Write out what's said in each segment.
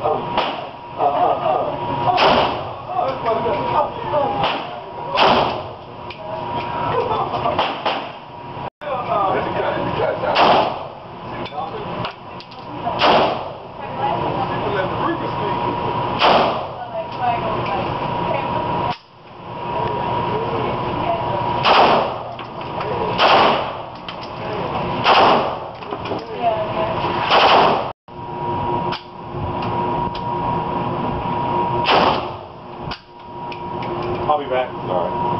Oh. back? All right.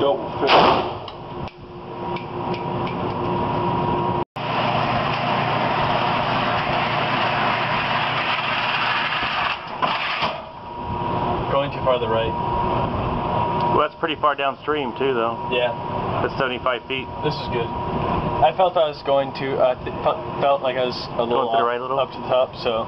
double fist. Farther right. Well, that's pretty far downstream too, though. Yeah, That's 75 feet. this is good. I felt I was going to, uh, felt- like I was a little, to the right a little? up to the top, so